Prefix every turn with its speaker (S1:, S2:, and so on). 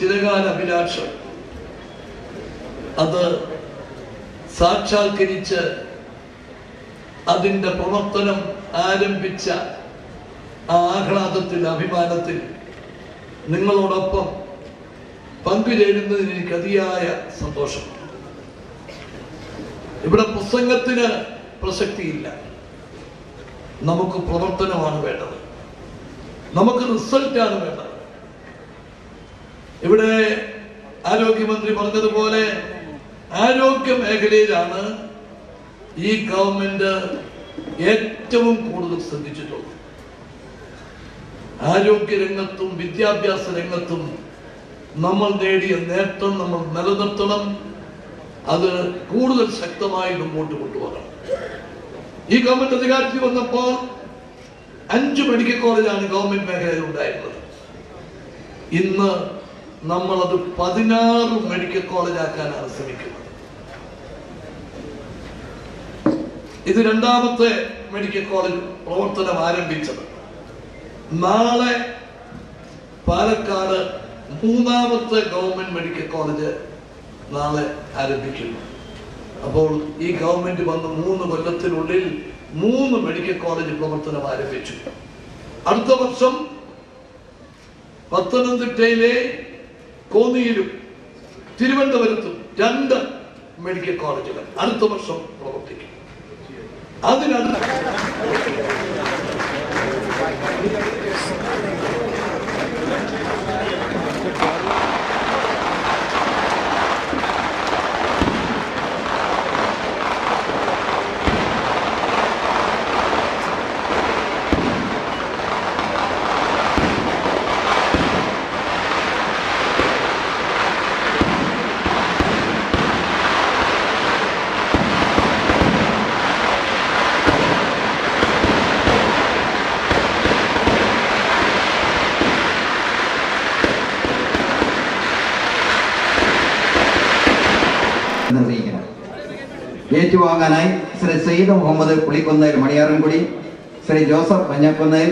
S1: ചിരകാല അഭിലാഷം അത് സാക്ഷാത്കരിച്ച് അതിന്റെ പ്രവർത്തനം ആരംഭിച്ച ആ ആഹ്ലാദത്തിൽ അഭിമാനത്തിൽ നിങ്ങളോടൊപ്പം പങ്കുചേരുന്നതിന് എനിക്ക് അതിയായ സന്തോഷം. ഇവിടെ പ്രസംഗത്തിന് പ്രസക്തിയില്ല. നമുക്ക് പ്രവർത്തനമാണ് വേണ്ടത്. നമുക്ക് റിസൾട്ടാണ് വേണ്ടത്. ഇവിടെ ആരോഗ്യമന്ത്രി പറഞ്ഞതുപോലെ ആരോഗ്യ മേഖലയിലാണ് ഈ ഗവൺമെന്റ് ഏറ്റവും കൂടുതൽ ശ്രദ്ധിച്ചിട്ടുള്ളത്. ആരോഗ്യ രംഗത്തും വിദ്യാഭ്യാസ രംഗത്തും നമ്മൾ നേടിയ നേട്ടം നമ്മൾ നിലനിർത്തണം. അത് കൂടുതൽ ശക്തമായി മുമ്പോട്ട് കൊണ്ടുപോകണം. ഈ ഗവൺമെന്റ് അധികാരത്തിൽ വന്നപ്പോൾ അഞ്ച് മെഡിക്കൽ കോളേജാണ് ഗവൺമെന്റ് മേഖലയിൽ ഉണ്ടായിരുന്നത്. ഇന്ന് നമ്മളത് പതിനാറ് മെഡിക്കൽ കോളേജ് ആക്കാനാണ് ശ്രമിക്കുന്നത്. ഇത് രണ്ടാമത്തെ മെഡിക്കൽ കോളേജ് പ്രവർത്തനം ആരംഭിച്ചത്. നാളെ പാലക്കാട് മൂന്നാമത്തെ ഗവൺമെന്റ് മെഡിക്കൽ കോളേജ് നാളെ ആരംഭിക്കുന്നു. അപ്പോൾ ഈ ഗവൺമെന്റ് വന്ന് മൂന്ന് കൊല്ലത്തിനുള്ളിൽ മൂന്ന് മെഡിക്കൽ കോളേജ് പ്രവർത്തനം ആരംഭിച്ചു. അടുത്ത വർഷം പത്തനംതിട്ടയിലെ കോന്നിയിലും തിരുവനന്തപുരത്തും രണ്ട് മെഡിക്കൽ കോളേജുകൾ അടുത്ത വർഷം പ്രവർത്തിക്കും. അതിനടുത്ത്
S2: നിർവഹിക്കണം ഏറ്റുവാങ്ങാനായി ശ്രീ സയ്യിദ് മുഹമ്മദ് പുളിക്കുന്നേൽ മണിയാറൻകുടി ശ്രീ ജോസഫ് മഞ്ഞക്കുന്നേൽ.